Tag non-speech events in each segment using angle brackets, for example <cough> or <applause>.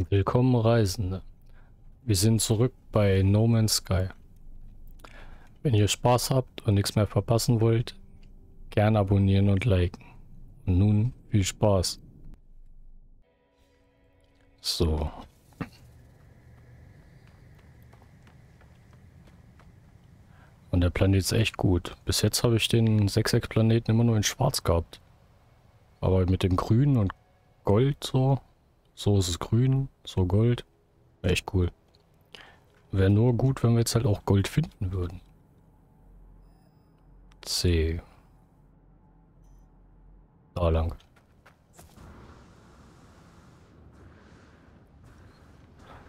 Willkommen Reisende. Wir sind zurück bei No Man's Sky. Wenn ihr Spaß habt und nichts mehr verpassen wollt, gern abonnieren und liken. Und nun viel Spaß. So. Und der Planet ist echt gut. Bis jetzt habe ich den Sechseck-Planeten immer nur in schwarz gehabt. Aber mit dem Grün und Gold so, so ist es grün, so Gold. Echt cool. Wäre nur gut, wenn wir jetzt halt auch Gold finden würden. C. Da lang.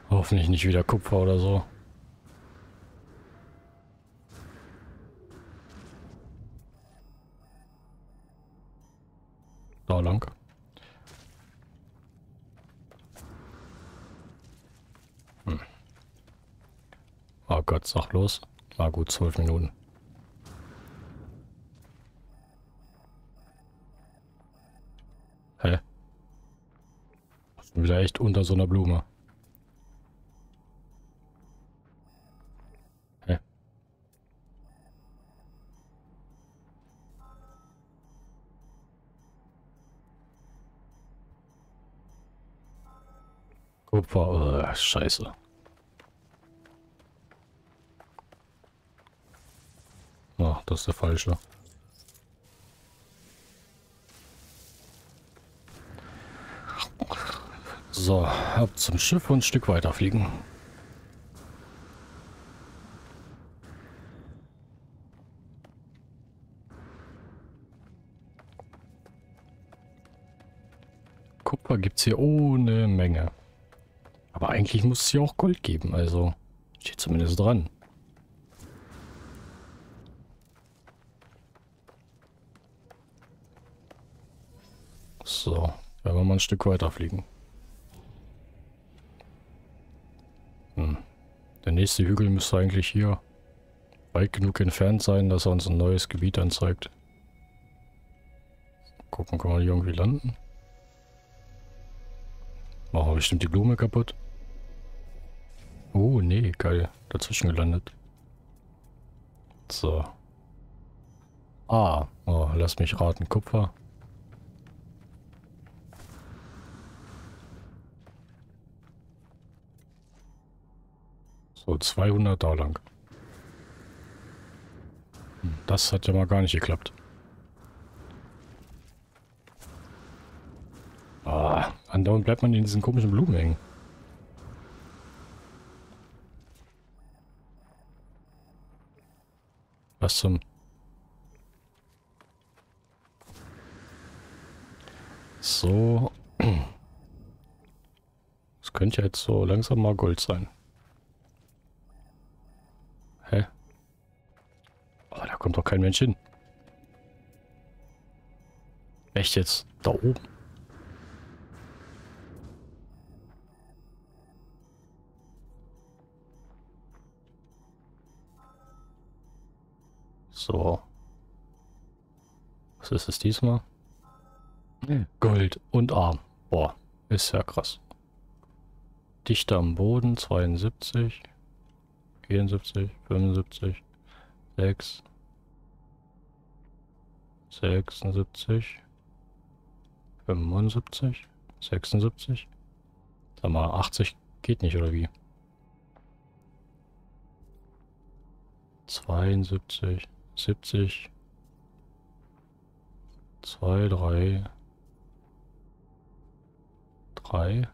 Hoffentlich nicht wieder Kupfer oder so. Da lang. Oh Gott, sag los. War gut, zwölf Minuten. Hä? Wieder echt unter so einer Blume. Hä? Kupfer, oh, scheiße. Ach, das ist der falsche. So, ab zum Schiff und ein Stück weiter fliegen. Kupfer gibt es hier ohne Menge. Aber eigentlich muss es hier auch Gold geben, also steht zumindest dran. So, werden wir mal ein Stück weiter fliegen. Der nächste Hügel müsste eigentlich hier weit genug entfernt sein, dass er uns ein neues Gebiet anzeigt. Gucken, kann man hier irgendwie landen? Machen wir bestimmt die Blume kaputt. Oh, nee, geil. Dazwischen gelandet. So. Ah, oh, lass mich raten. Kupfer. So, 200 da lang. Hm, das hat ja mal gar nicht geklappt. Ah, andauernd bleibt man in diesen komischen Blumen hängen. Was zum... So. <clears throat> Das könnte jetzt so langsam mal Gold sein. Kommt doch kein Mensch hin. Echt jetzt? Da oben? So. Was ist es diesmal? Gold und Arm. Boah, ist ja krass. Dichte am Boden 72, 74, 75, 6, 76, 75, 76. Sag mal, 80 geht nicht, oder wie? 72, 70, 2, 3, 3,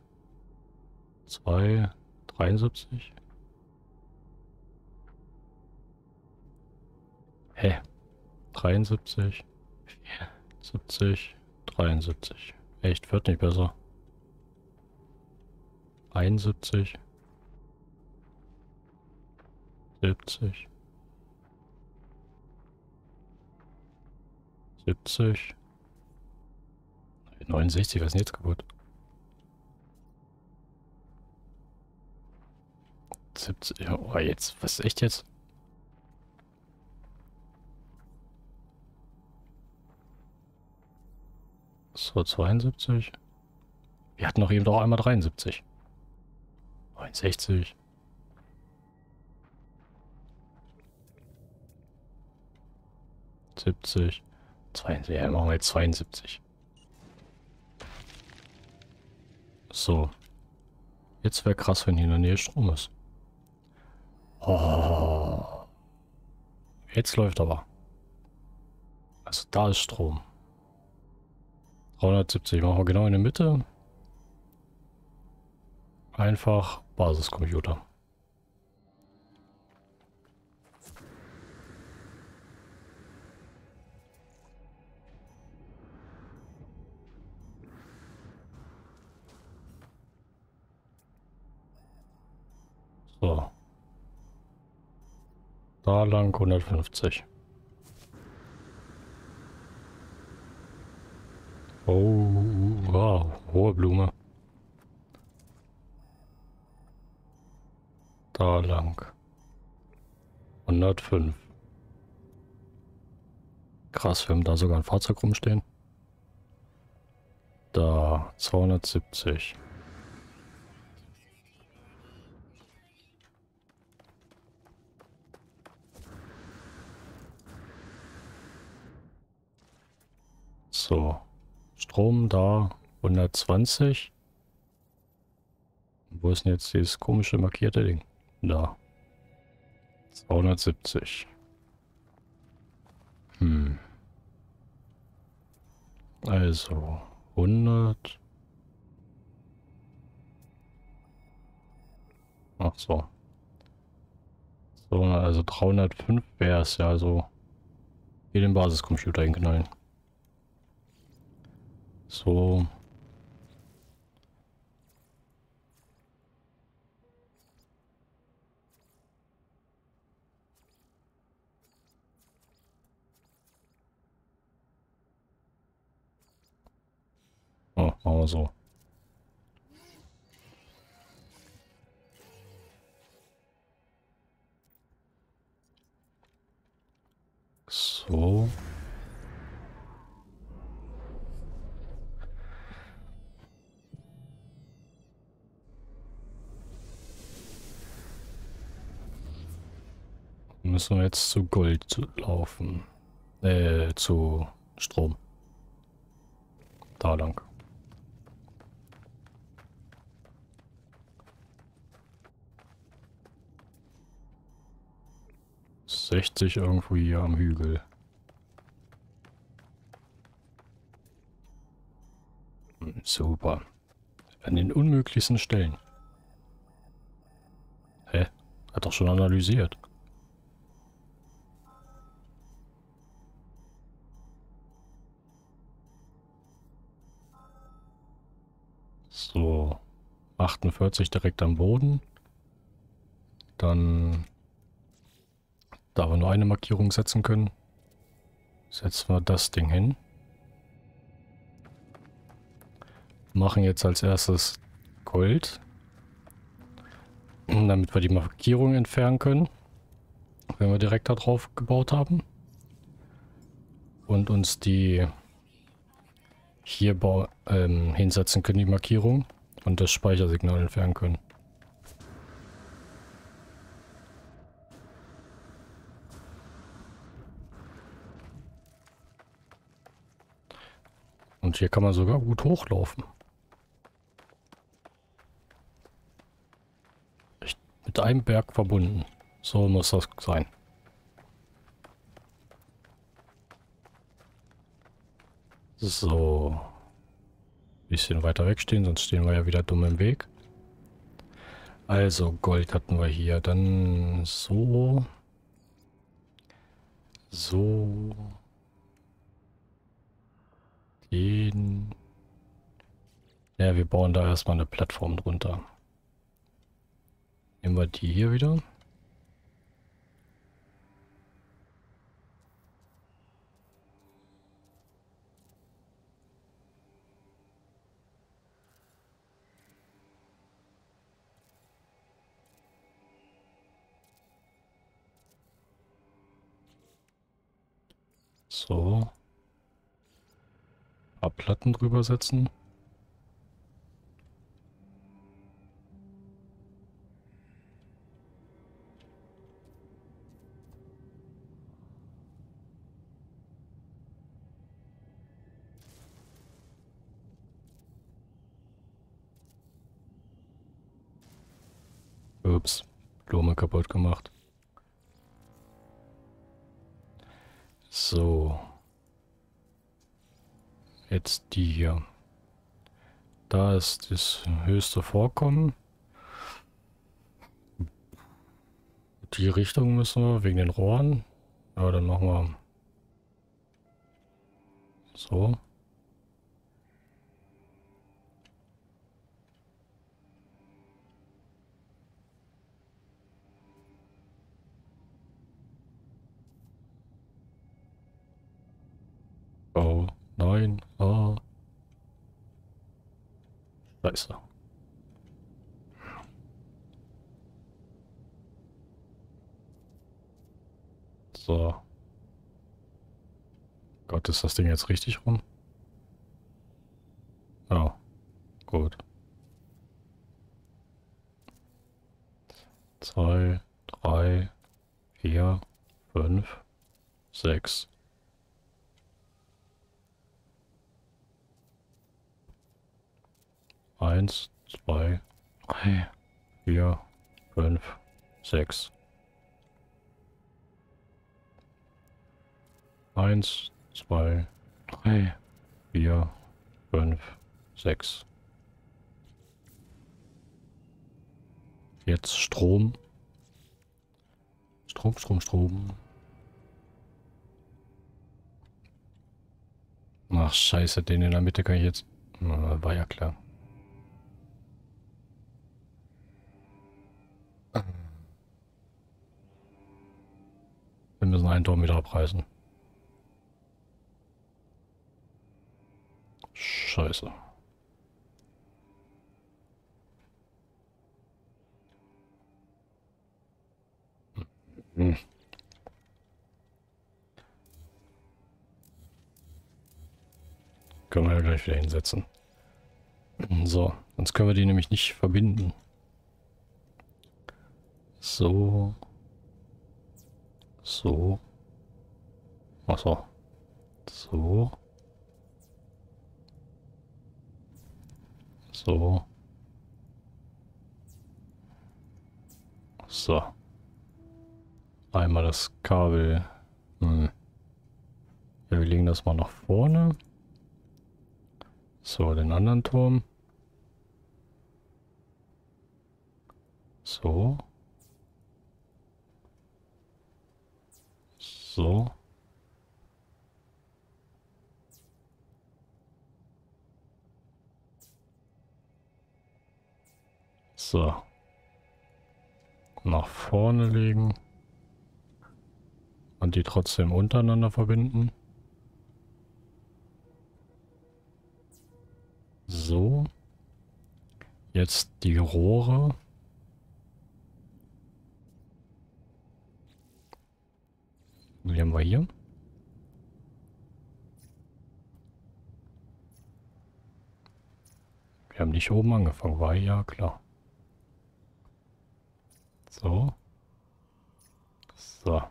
2, 73. Hä? 73. 70, 73. Echt, wird nicht besser. 71. 70. 70. 69, was ist denn jetzt kaputt? 70, oh jetzt, was ist echt jetzt? So, 72. Wir hatten noch eben doch einmal 73. 69. Siebzig. 72. Ja, machen wir jetzt 72. So. Jetzt wäre krass, wenn hier in der Nähe Strom ist. Oh. Jetzt läuft aber. Also da ist Strom. 370 machen wir genau in der Mitte. Einfach Basiscomputer. So. Da lang 150. Oh, wow, hohe Blume. Da lang. 105. Krass, wir haben da sogar ein Fahrzeug rumstehen. Da 270. So. Strom da 120. Wo ist denn jetzt dieses komische markierte Ding? Da. 270. Hm. Also 100. Ach so. So, also 305 wäre es ja, also hier den Basiscomputer hinknallen. So. Oh, machen wir so. So. Müssen wir jetzt zu Gold laufen. Äh, zu Strom. Da lang. 60 irgendwo hier am Hügel. Hm, super. An den unmöglichsten Stellen. Hä? Hat doch schon analysiert. So. 48 direkt am Boden. Dann da wir nur eine Markierung setzen können, setzen wir das Ding hin. Machen jetzt als erstes Gold. Damit wir die Markierung entfernen können. Wenn wir direkt da drauf gebaut haben. Und uns die hier ähm, hinsetzen können, die Markierung. Und das Speichersignal entfernen können. Und hier kann man sogar gut hochlaufen. Mit einem Berg verbunden. So muss das sein. So. Bisschen weiter wegstehen, sonst stehen wir ja wieder dumm im Weg. Also Gold hatten wir hier. Dann so. So gehen. Ja, wir bauen da erstmal eine Plattform drunter. Nehmen wir die hier wieder. So. Ein paar Platten drüber setzen. Ups, Blume kaputt gemacht. So. Jetzt die hier. Da ist das höchste Vorkommen. Die Richtung müssen wir wegen den Rohren. Ja, dann machen wir so. Oh, nein, oh. Scheiße. So. Gott, ist das Ding jetzt richtig rum? Oh, gut. Zwei, drei, vier, fünf, sechs. Eins, zwei, drei, vier, fünf, sechs. Eins, zwei, drei, vier, fünf, sechs. Jetzt Strom. Strom, Strom, Strom. Ach, scheiße, den in der Mitte kann ich jetzt... War ja klar. Wir müssen einen Turm wieder abreißen. Scheiße. Hm. Können wir ja gleich wieder hinsetzen. So, sonst können wir die nämlich nicht verbinden. So. So. Achso. So. So. So. Einmal das Kabel. Hm. Ja, wir legen das mal nach vorne. So, den anderen Turm. So. So. So. Nach vorne legen. Und die trotzdem untereinander verbinden. So. Jetzt die Rohre. Die haben wir hier. Wir haben nicht oben angefangen, war ja klar. So. So.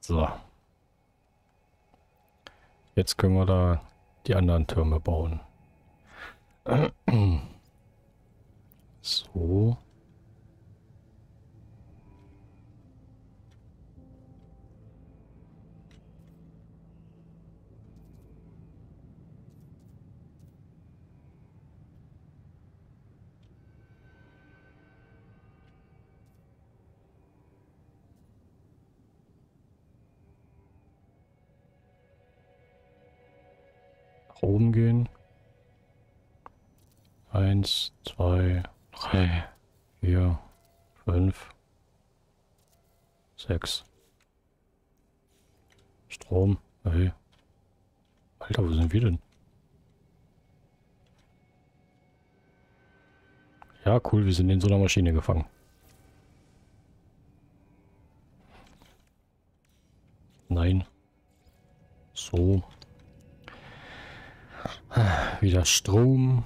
So. Jetzt können wir da die anderen Türme bauen. <clears throat> So. Oben gehen. Eins, zwei, drei, vier, fünf, sechs. Strom. Hey. Alter, wo sind wir denn? Ja, cool, wir sind in so einer Maschine gefangen. Nein. So. Wieder Strom.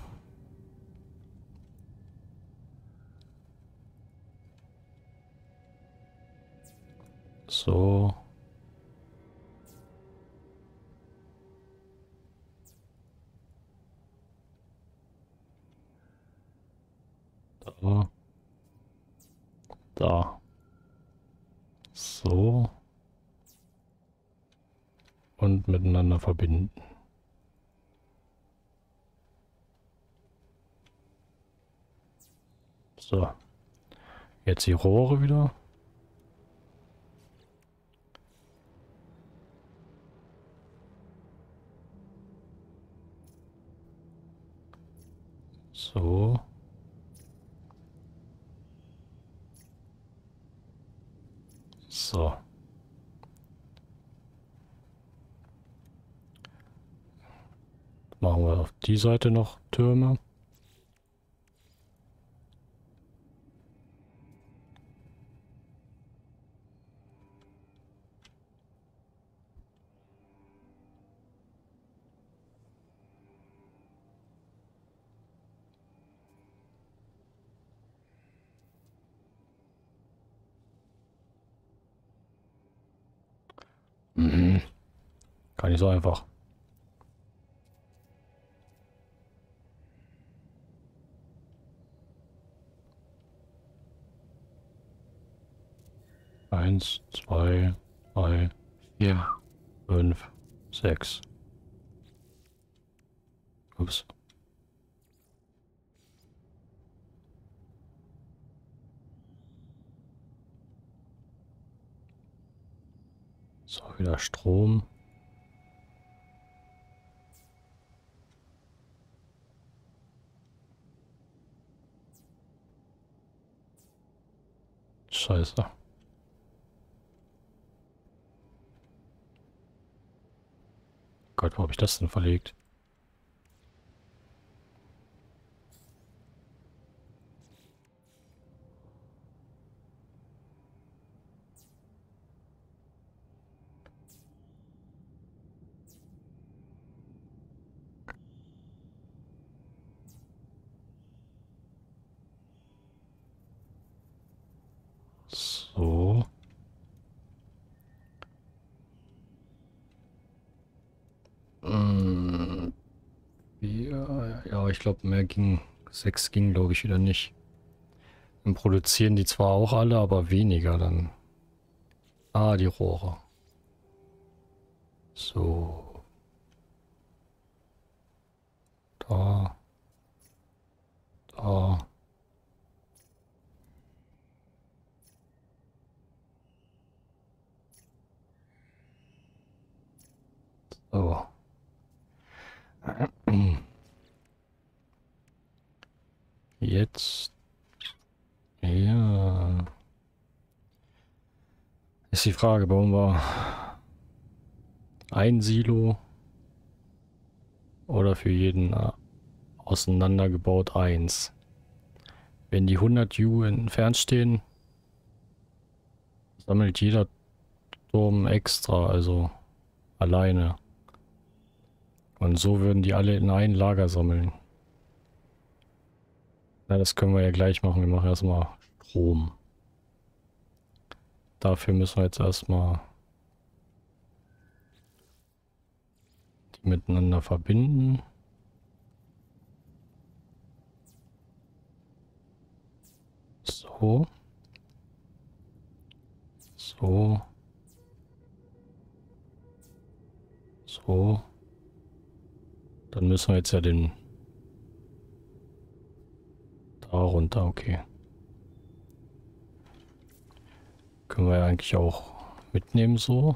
So. Da. Da. So. Und miteinander verbinden. So. Jetzt die Rohre wieder. So. So. Machen wir auf die Seite noch Türme. Mhm. Gar nicht so einfach. Eins, zwei, drei, vier, fünf, sechs. Ups. So, wieder Strom. Scheiße. Gott, wo habe ich das denn verlegt? So. Mm, Ja, ja, ich glaube, mehr ging. Sechs ging, glaube ich, wieder nicht. Dann produzieren die zwar auch alle, aber weniger dann. Ah, die Rohre. So. Da. Da. So. <clears throat> Jetzt. Ja. Ist die Frage, bauen wir ein Silo oder für jeden äh, auseinandergebaut eins. Wenn die 100 U entfernt stehen, sammelt jeder Turm extra, also alleine. Und so würden die alle in ein Lager sammeln. Na, das können wir ja gleich machen. Wir machen erstmal Strom. Dafür müssen wir jetzt erstmal die miteinander verbinden. So. So. So. Dann müssen wir jetzt ja den... Da runter, okay. Können wir eigentlich auch mitnehmen so.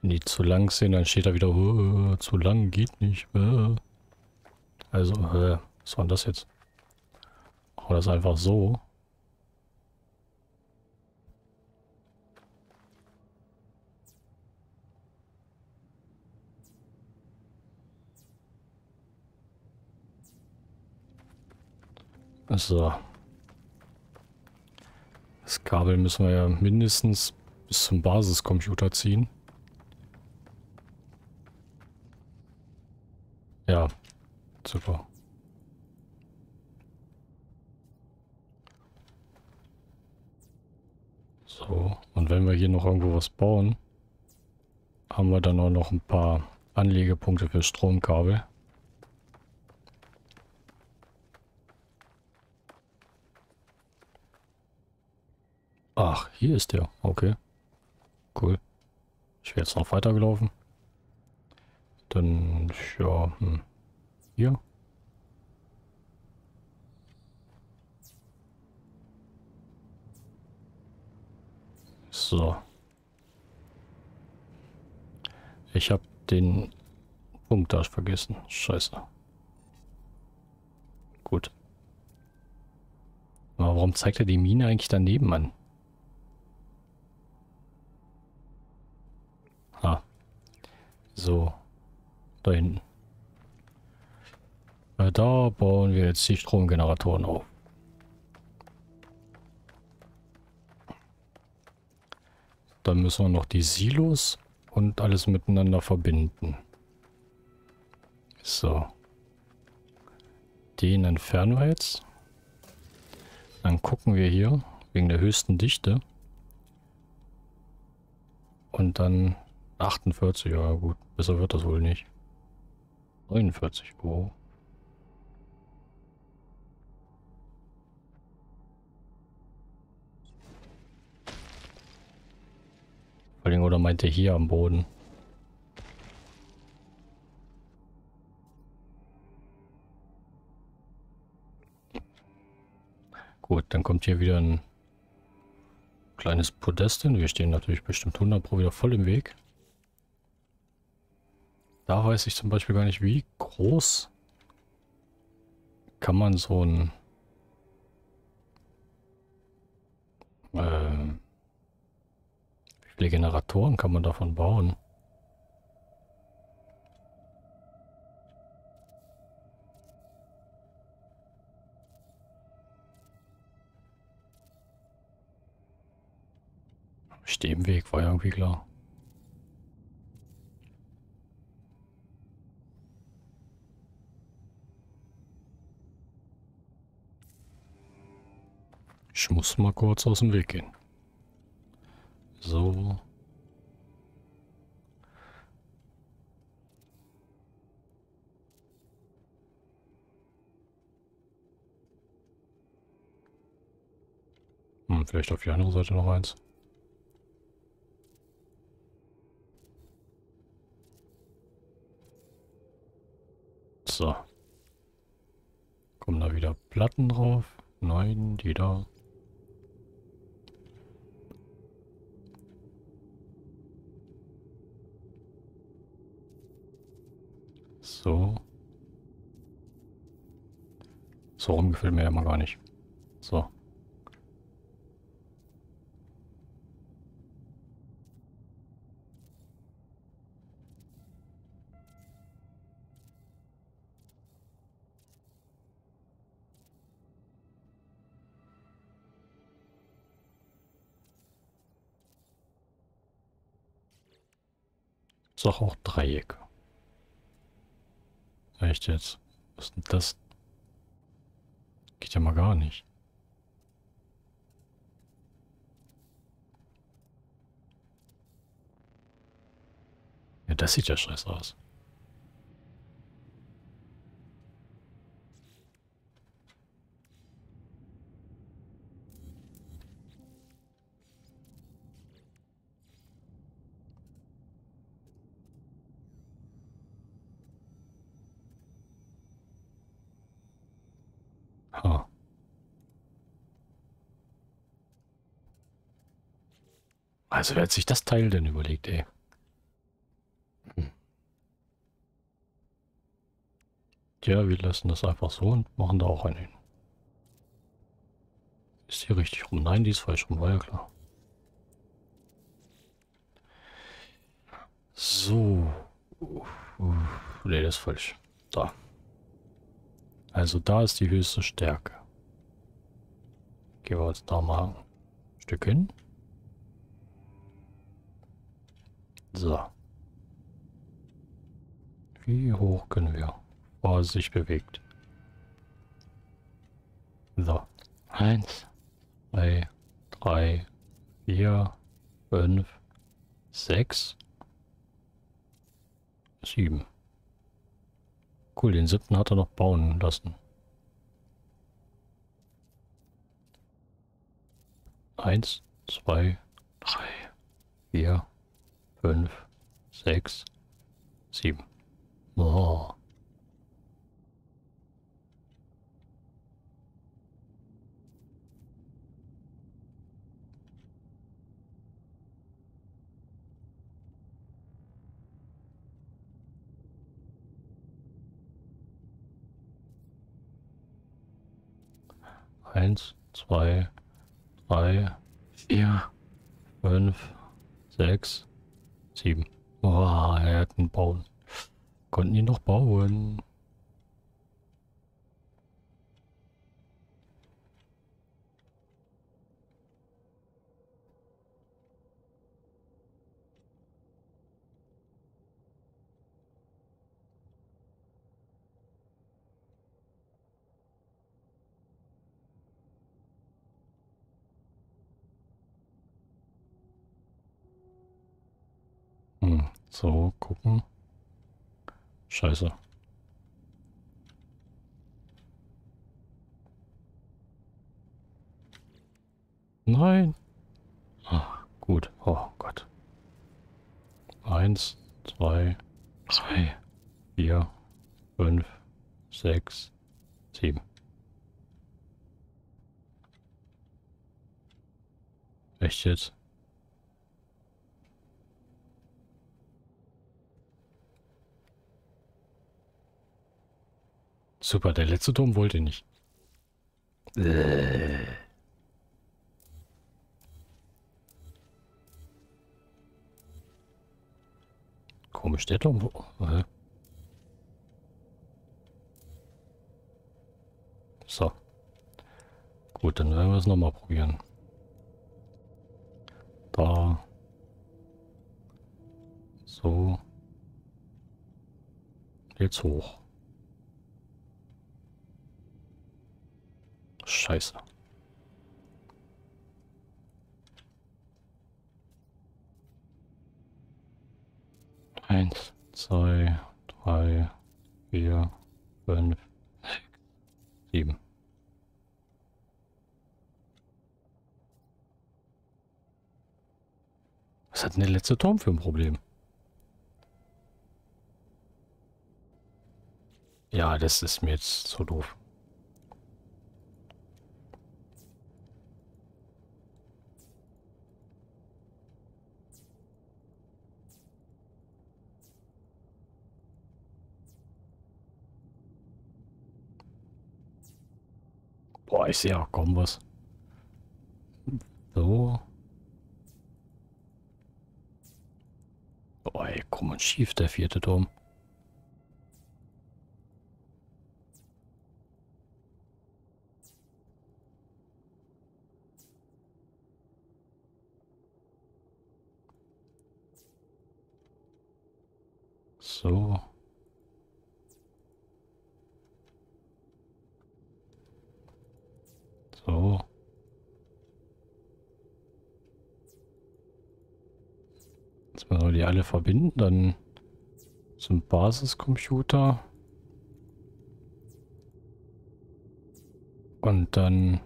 Wenn die zu lang sind, dann steht da wieder, "Oh, zu lang geht nicht. äh." Also, was war denn das jetzt? Machen wir das einfach so. So. Das Kabel müssen wir ja mindestens bis zum Basiscomputer ziehen. Ja. Super. So, und wenn wir hier noch irgendwo was bauen, haben wir dann auch noch ein paar Anlegepunkte für Stromkabel. Ach, hier ist der. Okay. Cool. Ich wäre jetzt noch weitergelaufen. Dann, ja, hm. Hier. So. Ich habe den Punkt da vergessen. Scheiße. Gut. Aber warum zeigt er die Mine eigentlich daneben an? Ah. So. Da hinten. Da bauen wir jetzt die Stromgeneratoren auf. Dann müssen wir noch die Silos und alles miteinander verbinden. So. Den entfernen wir jetzt. Dann gucken wir hier wegen der höchsten Dichte. Und dann 48, ja gut, besser wird das wohl nicht. 49, oh. Vor allem, oder meinte hier am Boden? Gut, dann kommt hier wieder ein kleines Podest hin. Wir stehen natürlich bestimmt 100 Pro wieder voll im Weg. Da weiß ich zum Beispiel gar nicht, wie groß kann man so ein äh, wie viele Generatoren kann man davon bauen? Steh im Weg, war ja irgendwie klar. Ich muss mal kurz aus dem Weg gehen. So. Hm, vielleicht auf die andere Seite noch eins. So. Kommen da wieder Platten drauf? Nein, die da. So. So rum gefällt mir ja mal gar nicht. So. Sag auch Dreiecke. Echt jetzt? Was ist denn das? Geht ja mal gar nicht. Ja, das sieht ja scheiße aus. Also wer hat sich das Teil denn überlegt, ey? Hm. Ja, wir lassen das einfach so und machen da auch einen hin. Ist hier richtig rum? Nein, die ist falsch rum, war ja klar. So. Ne, das ist falsch. Da. Also da ist die höchste Stärke. Gehen wir jetzt da mal ein Stück hin. So. Wie hoch können wir? bevor es sich bewegt. So. Eins, zwei, drei, vier, fünf, sechs, sieben. Cool, den siebten hat er noch bauen lassen. Eins, zwei, drei, vier, fünf, sechs, sieben. Oh. Eins, zwei, drei, vier, fünf, sechs, sieben. Boah, er hat einen Bauen. Konnten die noch bauen? Hm, so, gucken. Scheiße. Nein. Ah, gut. Oh Gott. Eins, zwei, drei, vier, fünf, sechs, sieben. Echt jetzt? Super, der letzte Turm wollte nicht. Äh. Komisch, der Turm. Äh. So. Gut, dann werden wir es nochmal probieren. Da. So. Jetzt hoch. Scheiße. Eins, zwei, drei, vier, fünf, sechs, sieben. Was hat denn der letzte Turm für ein Problem? Ja, das ist mir jetzt so doof. Boah, ich sehe auch kaum was. So. Boah, ey, krumm und schief, der vierte Turm. So. So. Jetzt müssen wir die alle verbinden, dann zum Basiscomputer. Und dann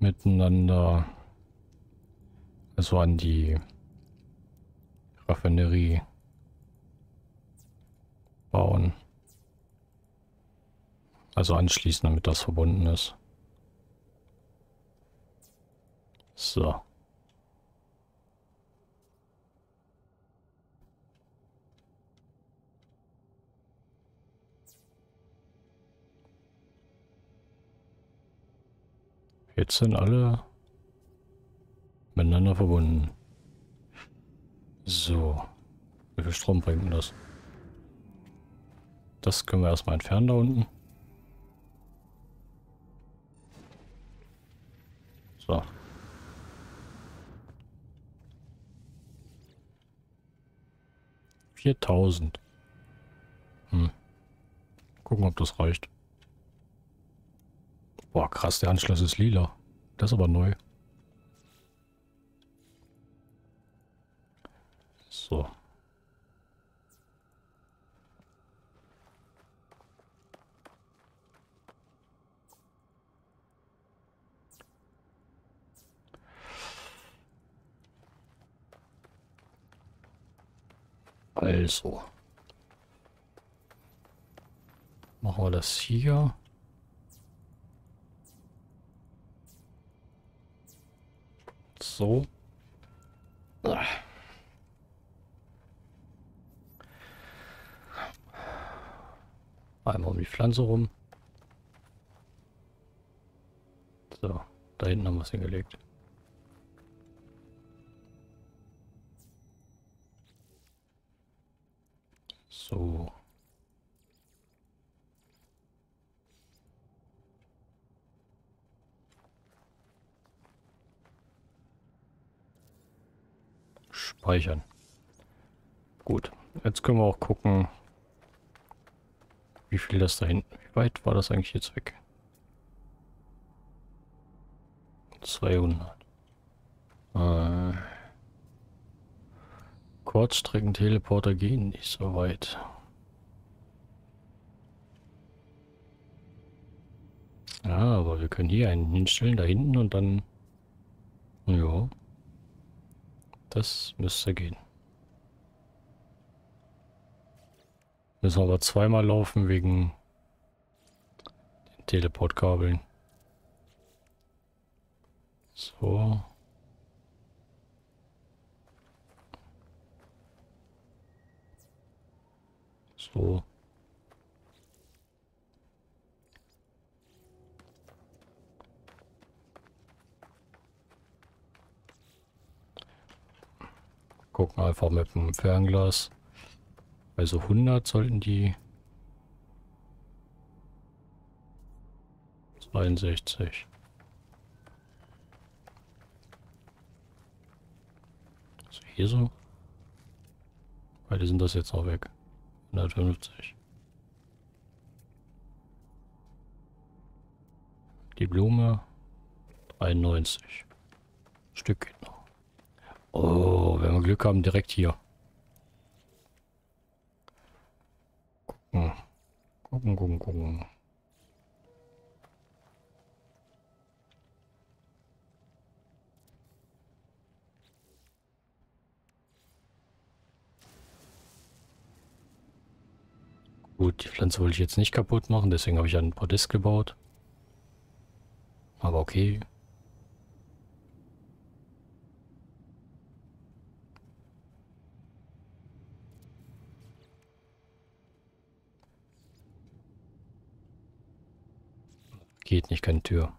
miteinander, also an die Raffinerie bauen. Also anschließen, damit das verbunden ist. So. Jetzt sind alle miteinander verbunden. So. Wie viel Strom bringt denn das? Das können wir erstmal entfernen da unten. So. 4000. Hm. Gucken, ob das reicht. Boah, krass, der Anschluss ist lila. Das ist aber neu. So. Also. Machen wir das hier. So. Einmal um die Pflanze rum. So, da hinten haben wir es hingelegt. So. Speichern. Gut, jetzt können wir auch gucken, wie viel das da hinten, wie weit war das eigentlich jetzt weg? 200. Äh, Kurzstreckenteleporter gehen nicht so weit. Ja, aber wir können hier einen hinstellen, da hinten und dann... Ja. Das müsste gehen. Müssen aber zweimal laufen wegen den Teleportkabeln. So. So. Gucken einfach mit dem Fernglas. Also 100 sollten die 62. Also hier so. Beide sind das jetzt auch weg. 150. Die Blume 93. Stück geht noch. Oh, wenn wir Glück haben, direkt hier. Gucken. Gucken, gucken, gucken. Gut, die Pflanze wollte ich jetzt nicht kaputt machen, deswegen habe ich einen Podest gebaut. Aber okay. Geht nicht, keine Tür.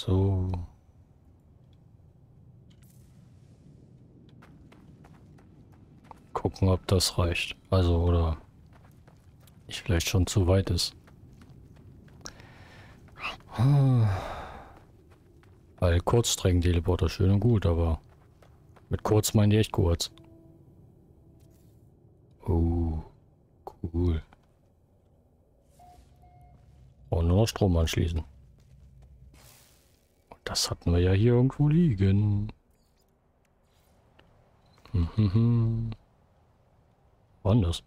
So. Gucken, ob das reicht. Also, oder ich vielleicht schon zu weit ist. Weil Kurzstrecken-Teleporter schön und gut, aber mit kurz meine ich echt kurz. Oh, cool. Und nur noch Strom anschließen. Das hatten wir ja hier irgendwo liegen. Mhm. Wann das?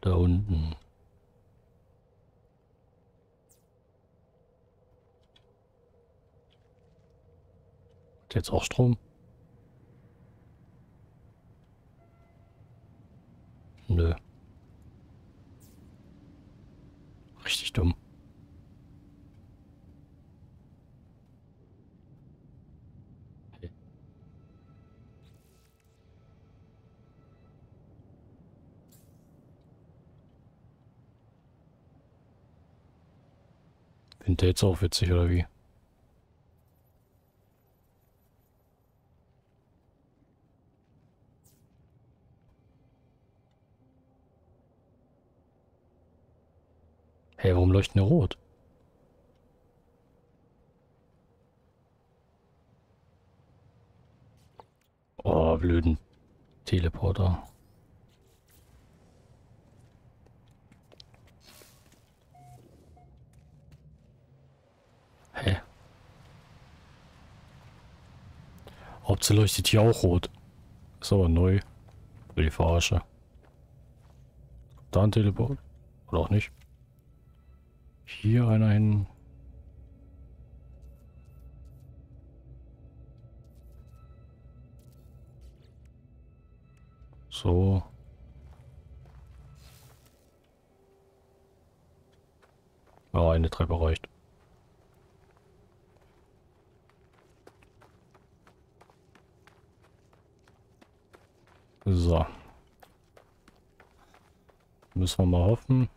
Da unten. Hat jetzt auch Strom? Nö. Richtig dumm. Findet jetzt auch witzig, oder wie? Hey, warum leuchten die rot? Oh, blöden Teleporter. Hä? Hauptsache leuchtet hier auch rot. Ist aber neu. Für die Verarsche. Da ein Teleport? Oder auch nicht? Hier einer hin. So. Ja, eine Treppe reicht. So. Müssen wir mal hoffen.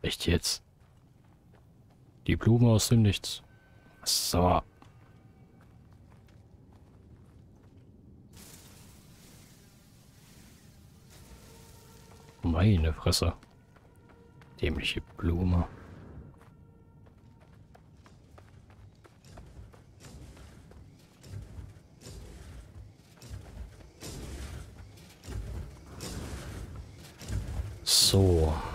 Echt jetzt? Die Blume aus dem Nichts. So. Meine Fresse. Dämliche Blume. So.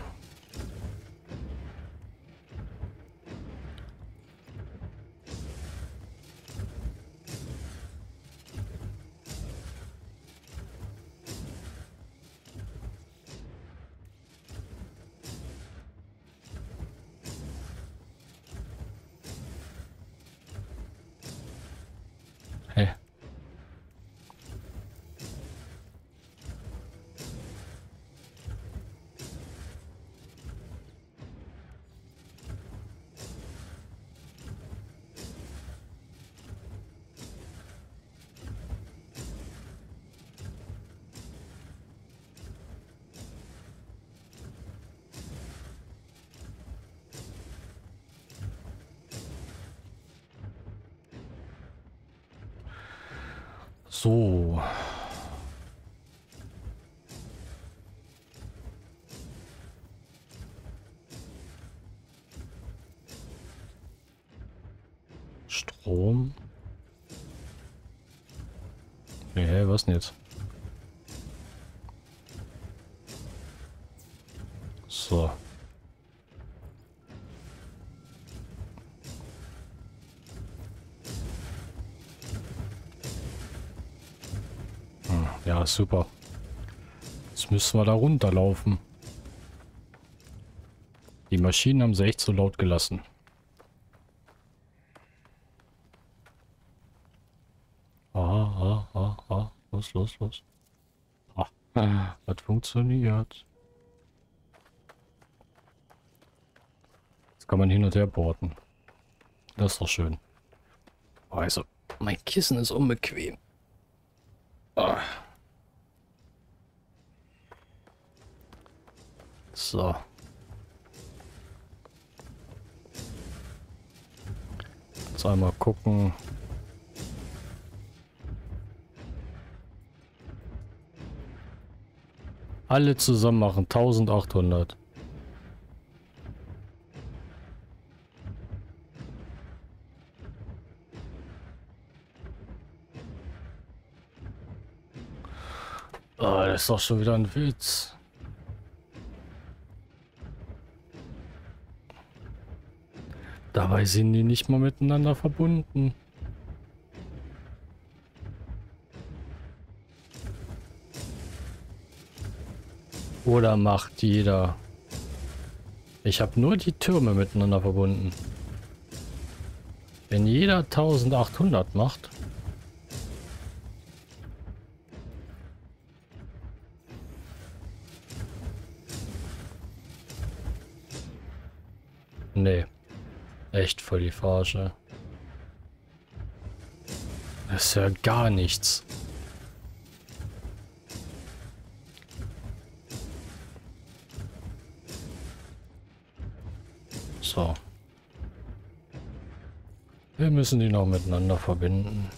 Hä? So. Strom. Ja, super. Jetzt müssen wir da runterlaufen. Die Maschinen haben sie echt so laut gelassen. Ah, ah, ah, ah. Los, los, los. Ah, hat funktioniert. Jetzt kann man hin und her porten. Das ist doch schön. Also, mein Kissen ist unbequem. Ah. So. Jetzt einmal gucken. Alle zusammen machen 1800. Oh, das ist doch schon wieder ein Witz. Dabei sind die nicht mal miteinander verbunden. Oder macht jeder. Ich habe nur die Türme miteinander verbunden. Wenn jeder 1800 macht. Nee. Echt voll die Verarsche. Das ja gar nichts. So. Wir müssen die noch miteinander verbinden.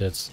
Echt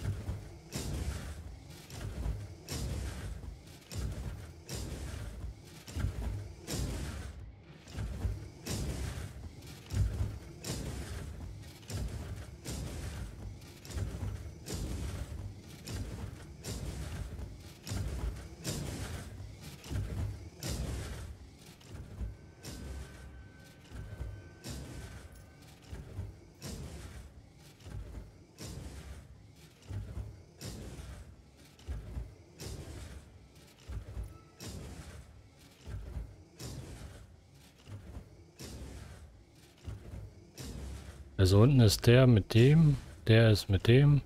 Also unten ist der mit dem, der ist mit dem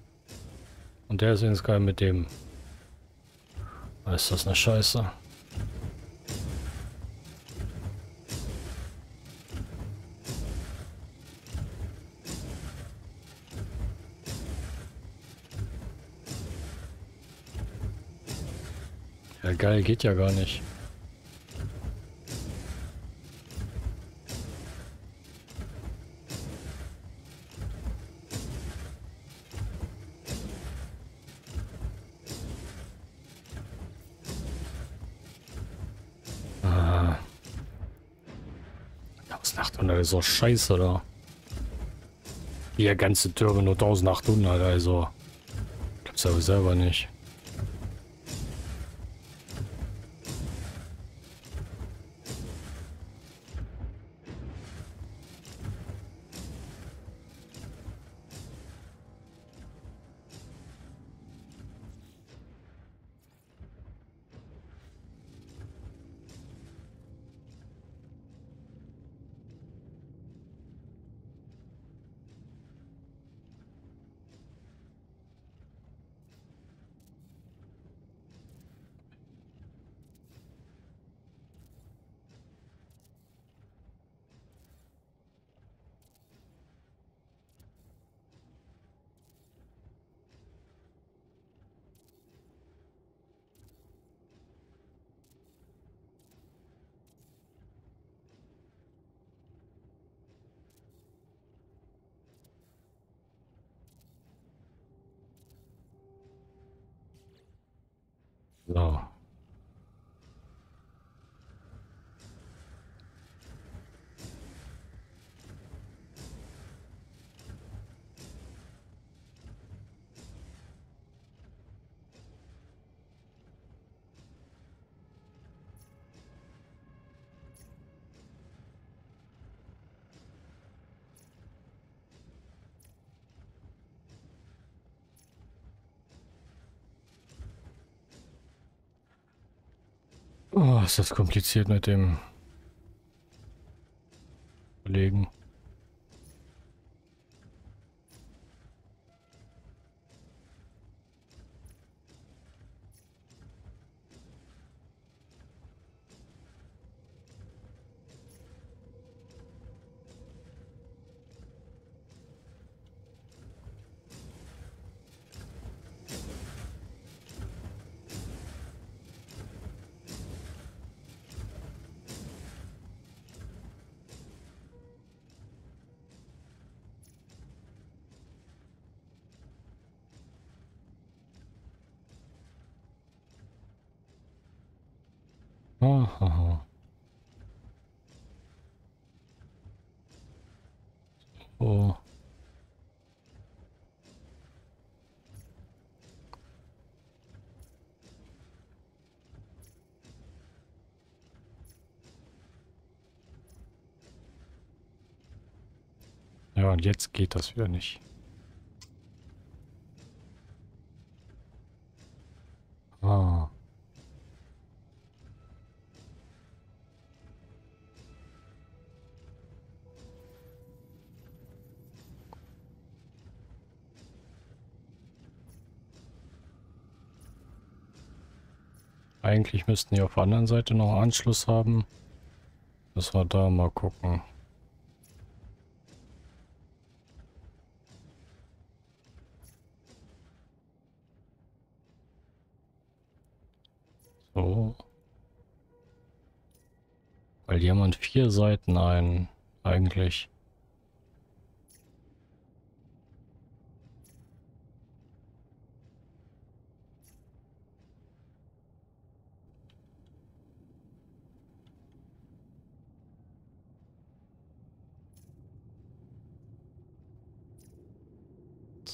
und der ist insgesamt mit dem. ist das eine Scheiße. Ja geil, geht ja gar nicht. So scheiße da. Die ganze Türme nur 1800, also. Glaub's aber selber nicht. So. Oh, ist das kompliziert mit dem Kollegen. Aha. So. Ja, und jetzt geht das wieder nicht. Eigentlich müssten die auf der anderen Seite noch Anschluss haben. Müssen wir da mal gucken. So. Weil die haben an vier Seiten ein, eigentlich.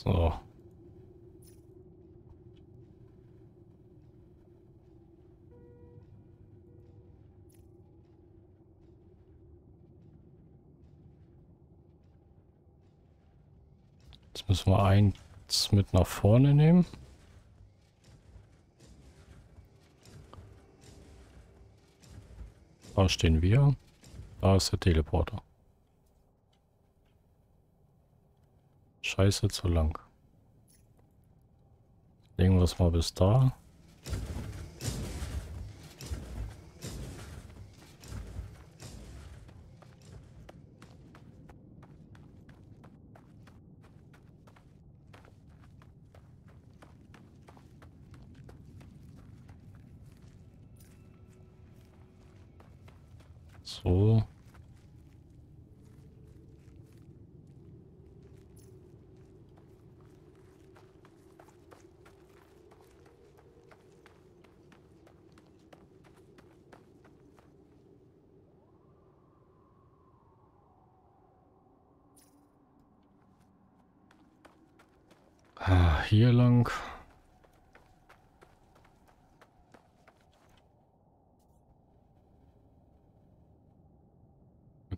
So. Jetzt müssen wir eins mit nach vorne nehmen. Da stehen wir. Da ist der Teleporter. Scheiße, zu lang. Legen wir es mal bis da. So. Ah, hier lang.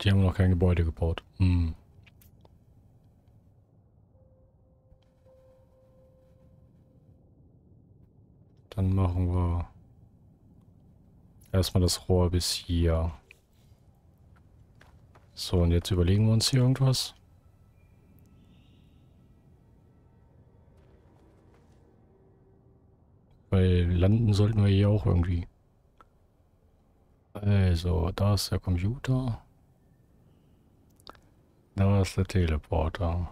Die haben noch kein Gebäude gebaut. Hm. Dann machen wir erstmal das Rohr bis hier. So, und jetzt überlegen wir uns hier irgendwas. Weil landen sollten wir hier auch irgendwie. Also, da ist der Computer. Da ist der Teleporter.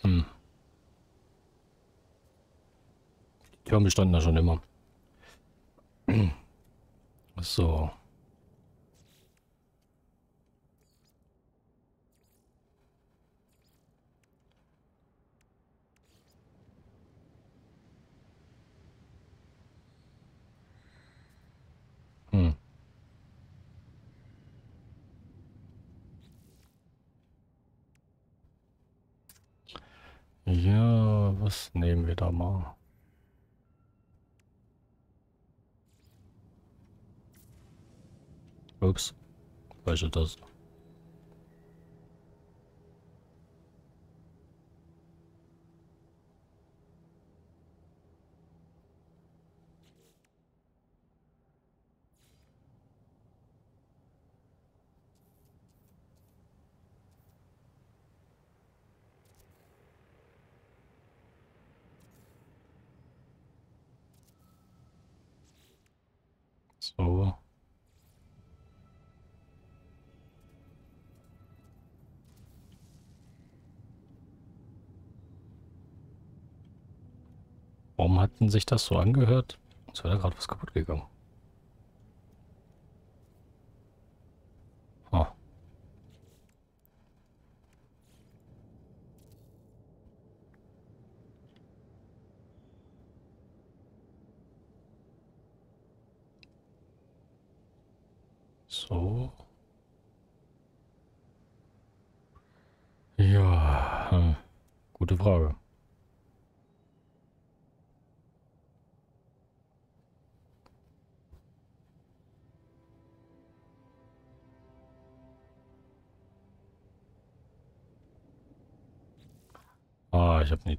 Hm. Die Türme standen da schon immer. <clears throat> So. Hm. Ja, was nehmen wir da mal? Ups, falsche Taste. So. Warum hatten sich das so angehört? Uns wäre da gerade was kaputt gegangen. asap nih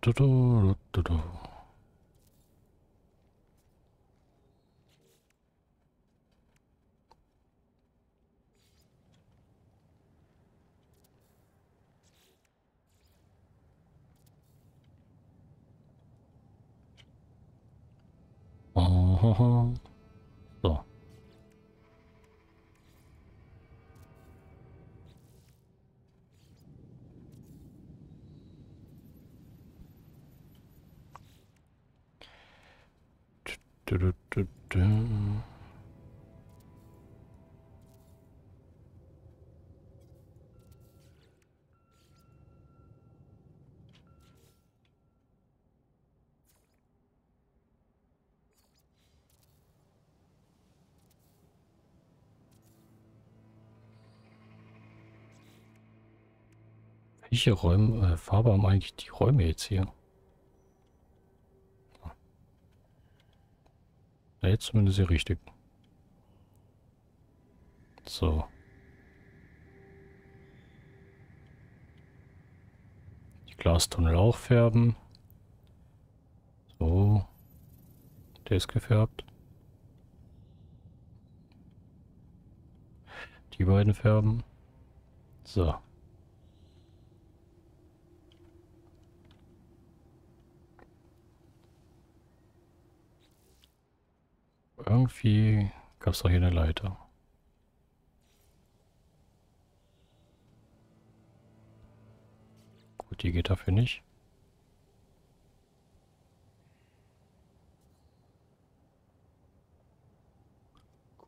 tut, tut. 두루두루 Welche Räume, äh, Farbe haben eigentlich die Räume jetzt hier? Ja, jetzt zumindest hier richtig. So. Die Glastunnel auch färben. So. Der ist gefärbt. Die beiden färben. So. Irgendwie gab es doch hier eine Leiter. Gut, die geht dafür nicht.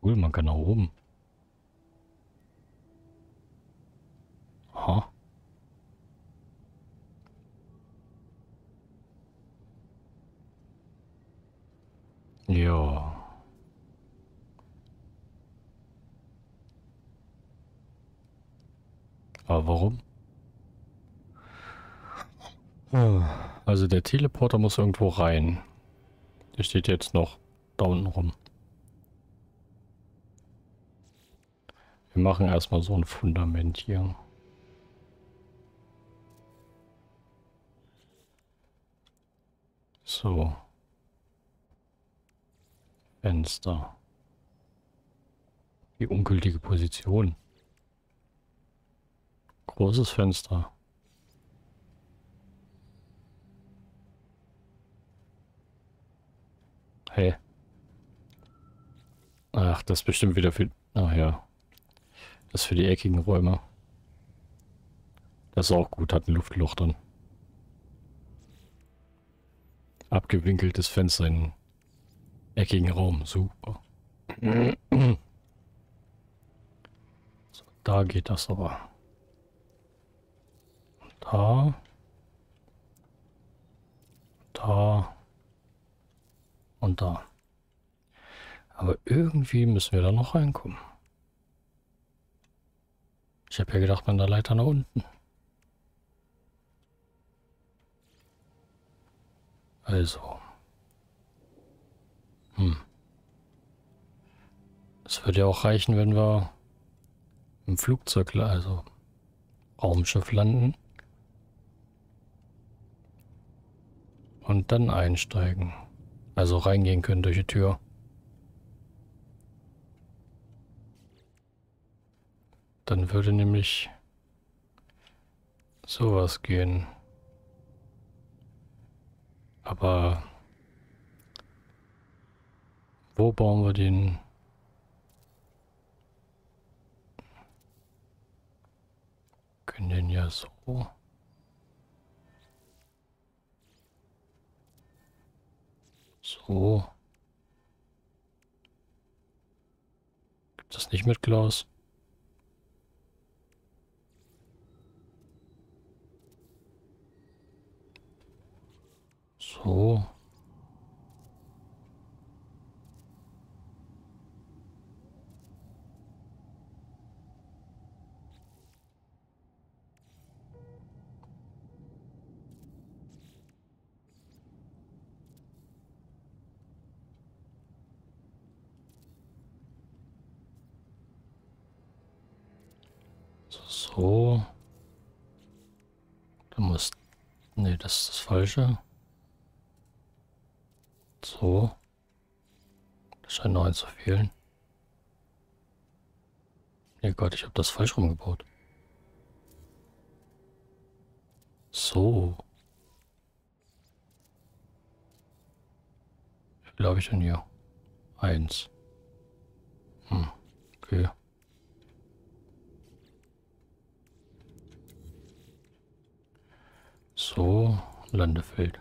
Cool, man kann nach oben. Aha. Ja. Aber warum? Also der Teleporter muss irgendwo rein. Der steht jetzt noch da unten rum. Wir machen erstmal so ein Fundament hier. So. Fenster. Die ungültige Position. Großes Fenster. Hey. Ach, das ist bestimmt wieder für... Ach ja. Das ist für die eckigen Räume. Das ist auch gut, hat ein Luftloch drin. Abgewinkeltes Fenster in eckigen Raum. Super. <clears throat> So, da geht das aber. Da. Da. Und da. Aber irgendwie müssen wir da noch reinkommen. Ich habe ja gedacht, man da Leiter nach unten. Also. Hm. Es würde ja auch reichen, wenn wir im Flugzeug, also Raumschiff landen. Und dann einsteigen. Also reingehen können durch die Tür. Dann würde nämlich sowas gehen. Aber wo bauen wir den? Können den ja so. So. Gibt das nicht mit Glas? So. So. Da muss Ne, das ist das Falsche. So. Das scheint noch eins zu fehlen. Nee Gott, ich habe das falsch rumgebaut. So. Habe ich denn hier? Eins. Hm, okay. So, Landefeld.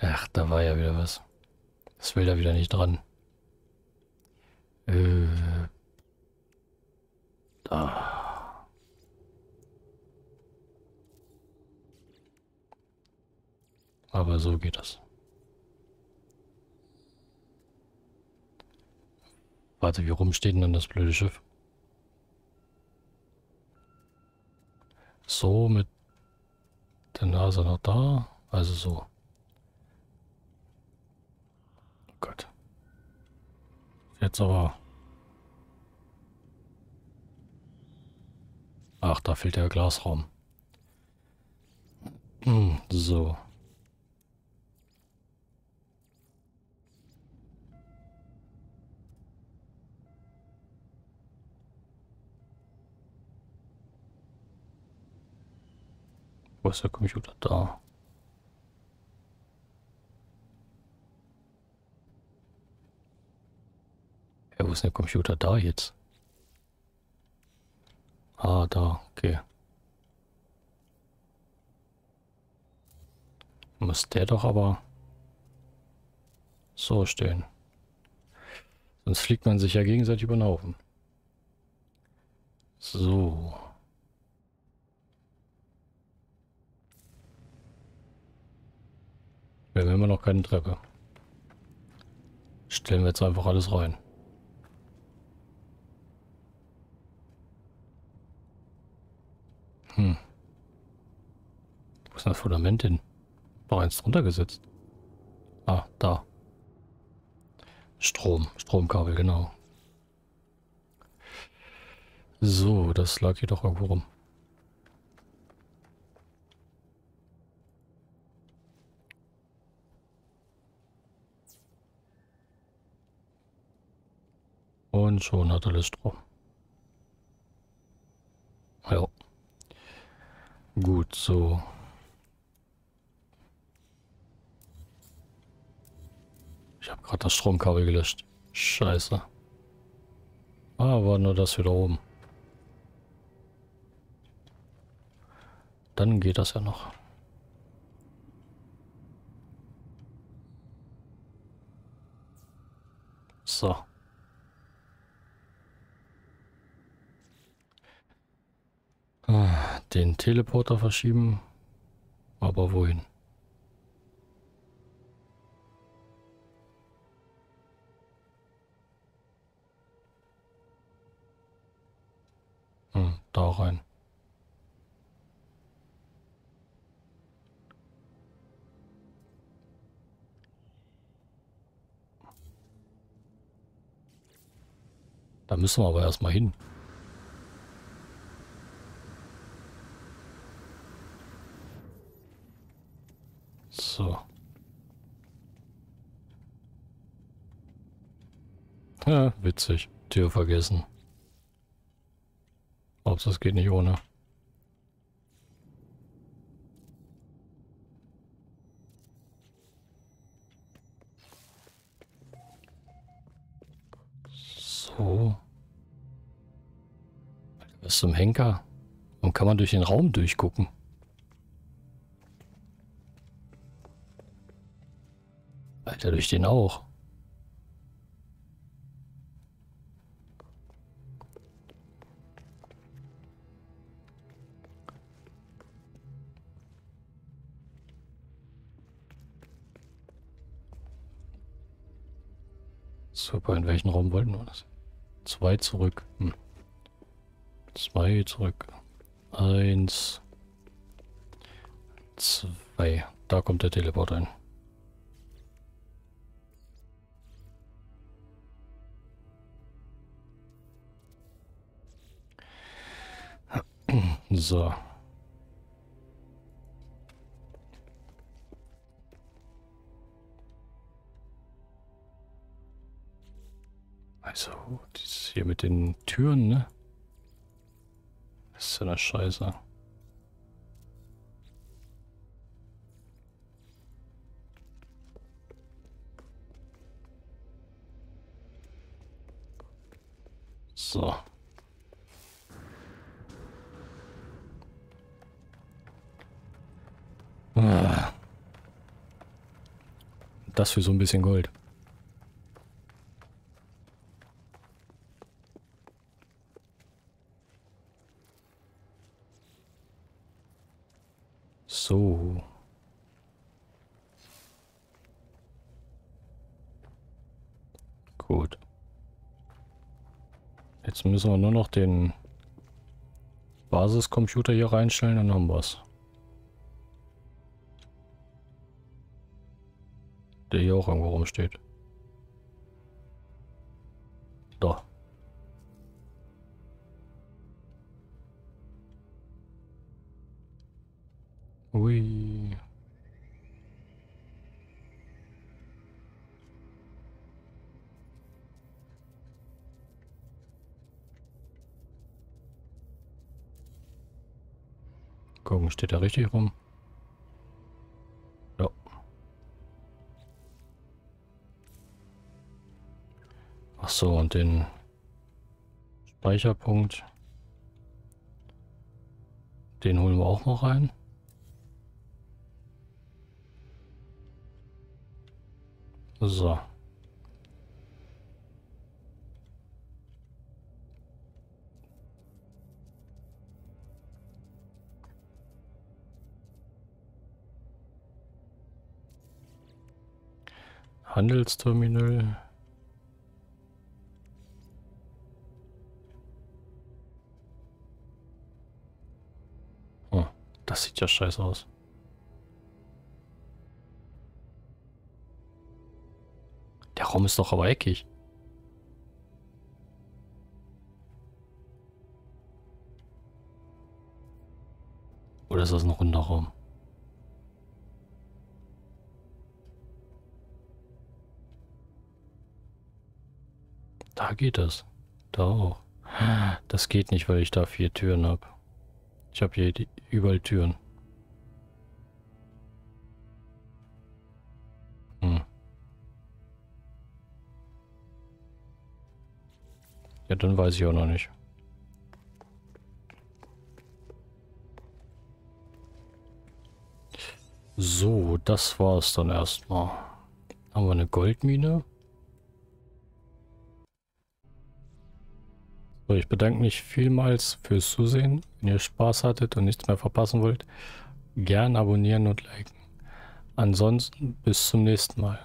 Ach, da war ja wieder was. Das will da wieder nicht dran. Äh, da. Aber so geht das. Warte, wie rum steht denn das blöde Schiff? So mit der Nase noch da. Also so. Oh Gott. Jetzt aber. Ach, da fehlt der Glasraum. Hm, so. Wo ist der Computer? Da. Ja, wo ist der Computer da jetzt? Ah, da, okay. Muss der doch aber so stehen. Sonst fliegt man sich ja gegenseitig über den Haufen. So. Wir haben immer noch keine Treppe. Stellen wir jetzt einfach alles rein. Hm. Wo ist das Fundament hin? Noch eins drunter gesetzt. Ah, da. Strom. Stromkabel, genau. So, das lag hier doch irgendwo rum. Und schon hat alles Strom. Ja. Gut, so. Ich habe gerade das Stromkabel gelöscht. Scheiße. Aber nur das wieder oben. Dann geht das ja noch. So. Den Teleporter verschieben. Aber wohin? Hm, da rein. Da müssen wir aber erstmal hin. So. Ja, witzig. Tür vergessen. Ob das geht nicht ohne. So. Was zum Henker? Und kann man durch den Raum durchgucken? Alter, durch den auch. Super, in welchen Raum wollten wir das? Zwei zurück. Hm. Zwei zurück. Eins. Zwei. Da kommt der Teleport ein. So. Also, dieses hier mit den Türen, ne? Das ist ja eine Scheiße. So. Das für so ein bisschen Gold. So. Gut. Jetzt müssen wir nur noch den Basiscomputer hier reinstellen, dann haben wir es. Der hier auch irgendwo rumsteht. Da. Ui. Gucken, steht er richtig rum? Und den Speicherpunkt, den holen wir auch noch rein. So. Handelsterminal. Das sieht ja scheiße aus. Der Raum ist doch aber eckig. Oder ist das ein runder Raum? Da geht das. Da auch. Das geht nicht, weil ich da vier Türen habe. Ich habe hier überall Türen. Hm. Ja, dann weiß ich auch noch nicht. So, das war's dann erstmal. Haben wir eine Goldmine. So, ich bedanke mich vielmals fürs Zusehen. Wenn ihr Spaß hattet und nichts mehr verpassen wollt, gern abonnieren und liken. Ansonsten bis zum nächsten Mal.